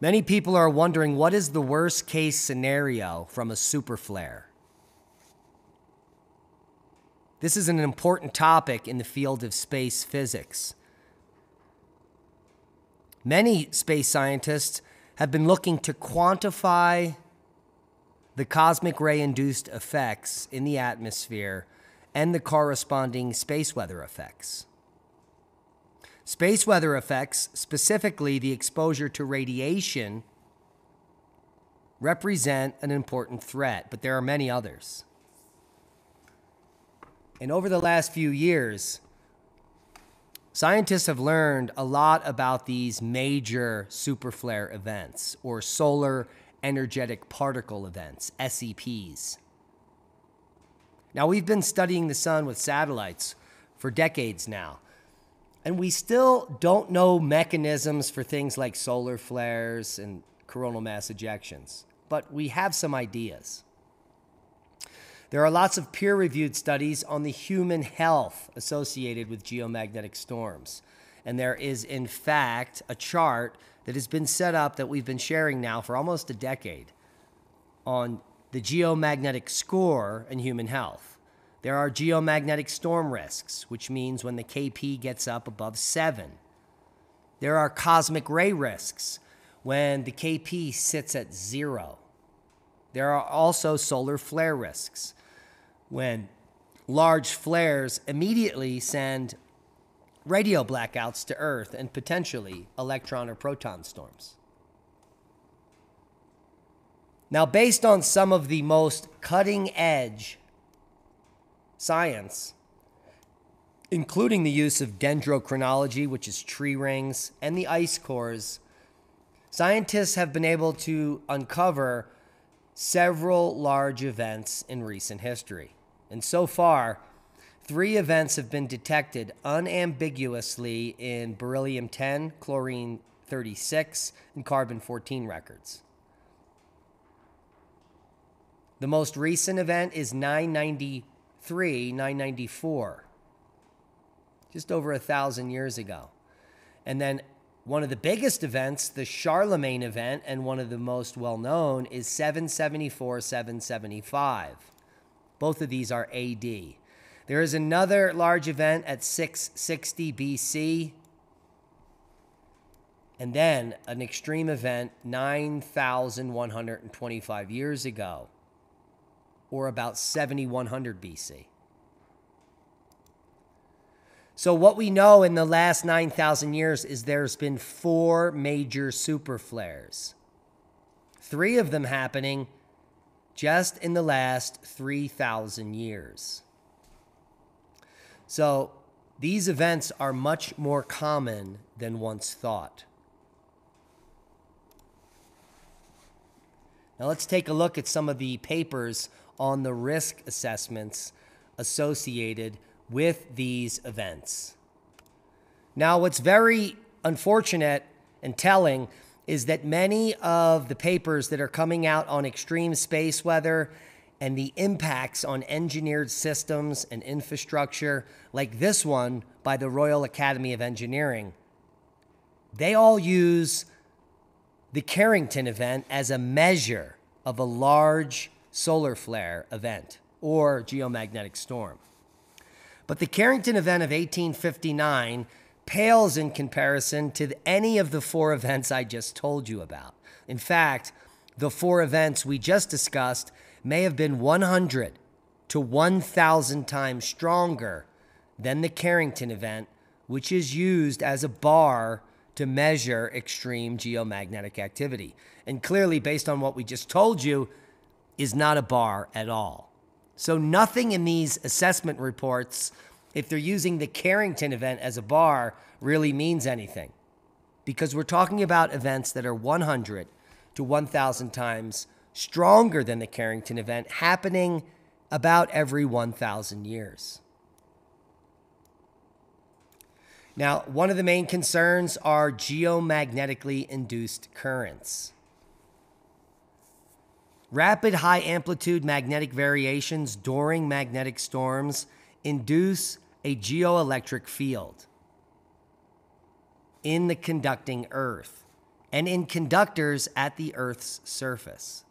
Many people are wondering what is the worst case scenario from a super flare? This is an important topic in the field of space physics. Many space scientists have been looking to quantify the cosmic ray induced effects in the atmosphere and the corresponding space weather effects. Space weather effects, specifically the exposure to radiation, represent an important threat, but there are many others. And over the last few years, scientists have learned a lot about these major superflare events or solar energetic particle events, SEPs. Now, we've been studying the sun with satellites for decades now. And we still don't know mechanisms for things like solar flares and coronal mass ejections, but we have some ideas. There are lots of peer reviewed studies on the human health associated with geomagnetic storms. And there is, in fact, a chart that has been set up that we've been sharing now for almost a decade on the geomagnetic score and human health. There are geomagnetic storm risks, which means when the KP gets up above 7. There are cosmic ray risks when the KP sits at 0. There are also solar flare risks when large flares immediately send radio blackouts to Earth and potentially electron or proton storms. Now, based on some of the most cutting edge science, including the use of dendrochronology, which is tree rings, and the ice cores, scientists have been able to uncover several large events in recent history. And so far, three events have been detected unambiguously in beryllium 10, chlorine 36, and carbon 14 records. The most recent event is 990 3, 994, just over a thousand years ago. And then one of the biggest events, the Charlemagne event, and one of the most well known, is 774, 775. Both of these are AD. There is another large event at 660 BC, and then an extreme event 9,125 years ago or about 7100 BC. So, what we know in the last 9,000 years is there's been four major super flares, three of them happening just in the last 3,000 years. So, these events are much more common than once thought. Now, let's take a look at some of the papers on the risk assessments associated with these events. Now, what's very unfortunate and telling is that many of the papers that are coming out on extreme space weather and the impacts on engineered systems and infrastructure, like this one by the Royal Academy of Engineering, they all use the Carrington event as a measure of a large solar flare event or geomagnetic storm. But the Carrington event of 1859 pales in comparison to any of the four events I just told you about. In fact, the four events we just discussed may have been 100 to 1,000 times stronger than the Carrington event, which is used as a bar to measure extreme geomagnetic activity. And clearly, based on what we just told you, is not a bar at all. So, nothing in these assessment reports, if they're using the Carrington event as a bar, really means anything. Because we're talking about events that are 100 to 1,000 times stronger than the Carrington event happening about every 1,000 years. Now, one of the main concerns are geomagnetically induced currents. Rapid high amplitude magnetic variations during magnetic storms induce a geoelectric field in the conducting earth. and in conductors at the Earth's surface.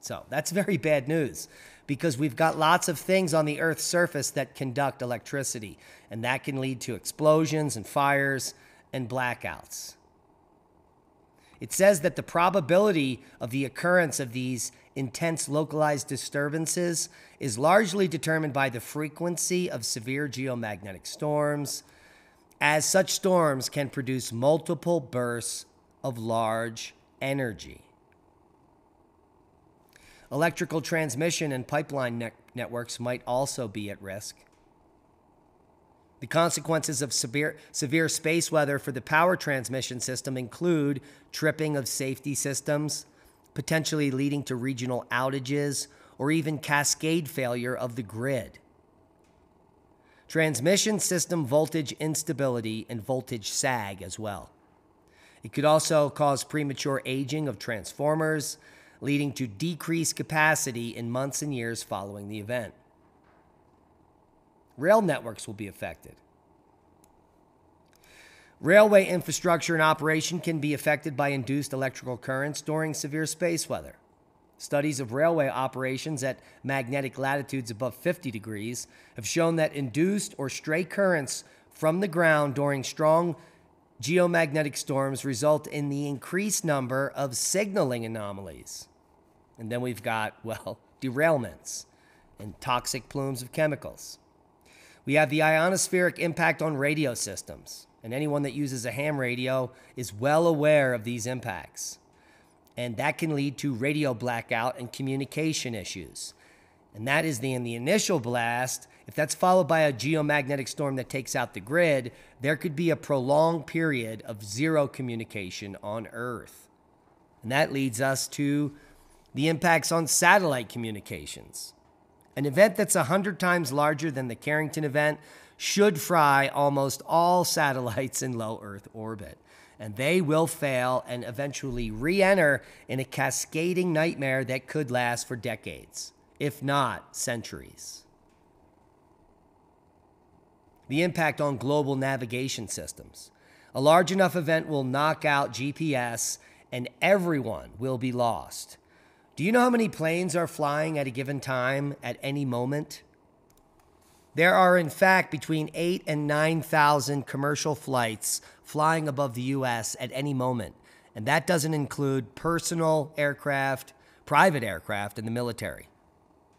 So that's very bad news because we've got lots of things on the Earth's surface that conduct electricity, and that can lead to explosions and fires and blackouts. It says that the probability of the occurrence of these intense localized disturbances is largely determined by the frequency of severe geomagnetic storms, as such storms can produce multiple bursts of large energy. Electrical transmission and pipeline ne- networks might also be at risk. The consequences of severe, severe space weather for the power transmission system include tripping of safety systems, potentially leading to regional outages or even cascade failure of the grid. Transmission system voltage instability and voltage sag as well. It could also cause premature aging of transformers, leading to decreased capacity in months and years following the event. Rail networks will be affected. Railway infrastructure and operation can be affected by induced electrical currents during severe space weather. Studies of railway operations at magnetic latitudes above 50 degrees have shown that induced or stray currents from the ground during strong geomagnetic storms result in the increased number of signaling anomalies. And then we've got, well, derailments and toxic plumes of chemicals. We have the ionospheric impact on radio systems, and anyone that uses a ham radio is well aware of these impacts. And that can lead to radio blackout and communication issues. And that is the in the initial blast. If that's followed by a geomagnetic storm that takes out the grid, there could be a prolonged period of zero communication on Earth. And that leads us to the impacts on satellite communications. An event that's 100 times larger than the Carrington event should fry almost all satellites in low Earth orbit. And they will fail and eventually re enter in a cascading nightmare that could last for decades, if not centuries. The impact on global navigation systems. A large enough event will knock out GPS and everyone will be lost. Do you know how many planes are flying at a given time at any moment? There are, in fact, between 8 and 9,000 commercial flights flying above the U.S. at any moment. And that doesn't include personal aircraft, private aircraft, and the military.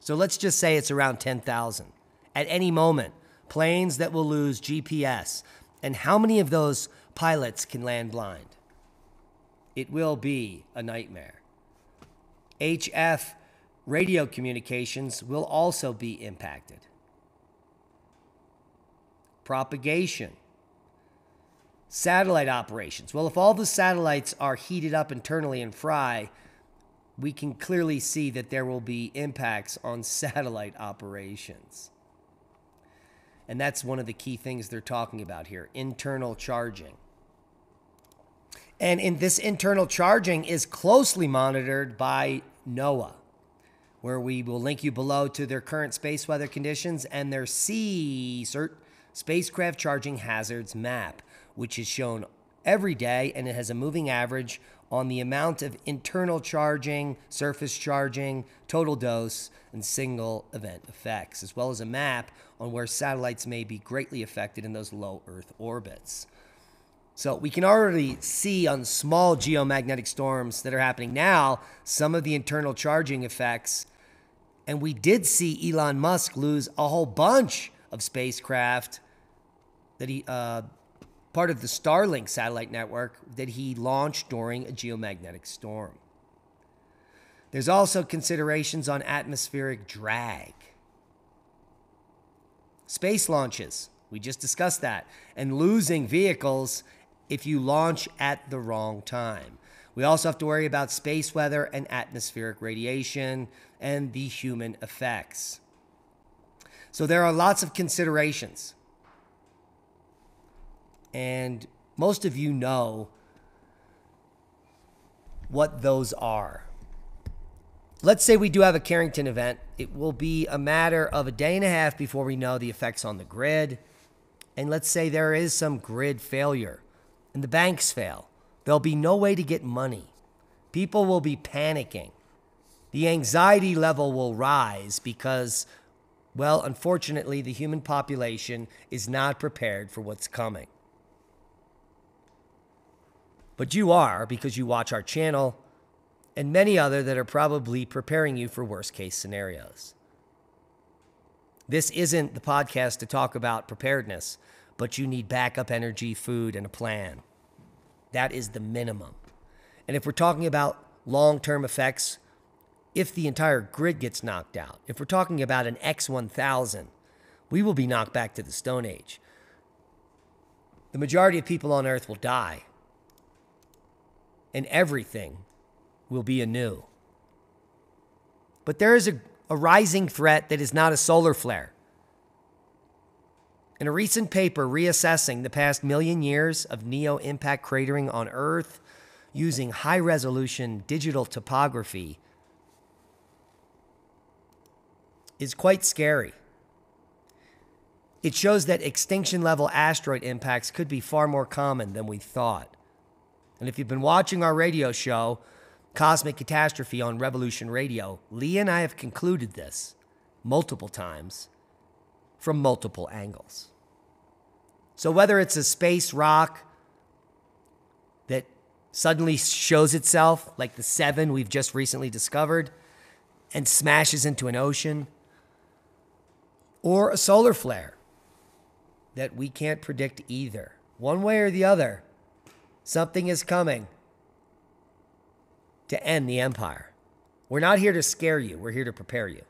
So let's just say it's around 10,000 at any moment. Planes that will lose GPS. And how many of those pilots can land blind? It will be a nightmare. HF radio communications will also be impacted. Propagation. Satellite operations. Well, if all the satellites are heated up internally and fry, we can clearly see that there will be impacts on satellite operations. And that's one of the key things they're talking about here internal charging. And in this internal charging is closely monitored by NOAA, where we will link you below to their current space weather conditions and their CERT spacecraft charging hazards map, which is shown every day and it has a moving average on the amount of internal charging, surface charging, total dose, and single event effects, as well as a map on where satellites may be greatly affected in those low Earth orbits. So we can already see on small geomagnetic storms that are happening now some of the internal charging effects. And we did see Elon Musk lose a whole bunch of spacecraft that he, uh, part of the Starlink satellite network that he launched during a geomagnetic storm. There's also considerations on atmospheric drag. Space launches, we just discussed that, and losing vehicles if you launch at the wrong time. We also have to worry about space weather and atmospheric radiation and the human effects. So there are lots of considerations. And most of you know what those are. Let's say we do have a Carrington event. It will be a matter of a day and a half before we know the effects on the grid. And let's say there is some grid failure and the banks fail, There'll be no way to get money. People will be panicking. The anxiety level will rise because, well, unfortunately, the human population is not prepared for what's coming. But you are because you watch our channel and many other that are probably preparing you for worst case scenarios. This isn't the podcast to talk about preparedness, but you need backup energy, food, and a plan. That is the minimum. And if we're talking about long term effects, if the entire grid gets knocked out, if we're talking about an X1000, we will be knocked back to the Stone Age. The majority of people on Earth will die, and everything will be anew. But there is a, a rising threat that is not a solar flare. In a recent paper reassessing the past million years of neo impact cratering on Earth using high resolution digital topography, is quite scary. It shows that extinction level asteroid impacts could be far more common than we thought. And if you've been watching our radio show, Cosmic Catastrophe on Revolution Radio, Lee and I have concluded this multiple times from multiple angles. So, whether it's a space rock that suddenly shows itself, like the seven we've just recently discovered, and smashes into an ocean, or a solar flare that we can't predict either, one way or the other, something is coming to end the empire. We're not here to scare you, we're here to prepare you.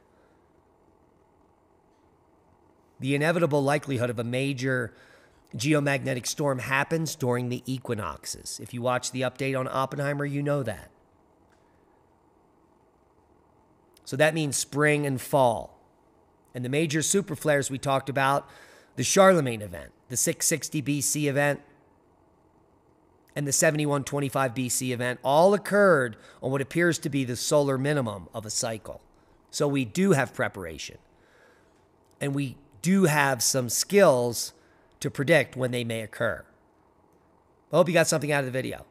The inevitable likelihood of a major geomagnetic storm happens during the equinoxes. If you watch the update on Oppenheimer, you know that. So that means spring and fall. And the major super flares we talked about the Charlemagne event, the 660 BC event, and the 7125 BC event all occurred on what appears to be the solar minimum of a cycle. So we do have preparation. And we do have some skills to predict when they may occur. I hope you got something out of the video.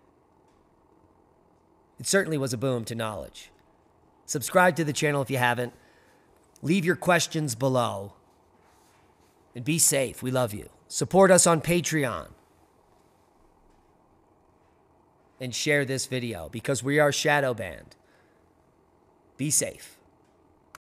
It certainly was a boom to knowledge. Subscribe to the channel if you haven't. Leave your questions below. And be safe. We love you. Support us on Patreon and share this video because we are shadow banned. Be safe.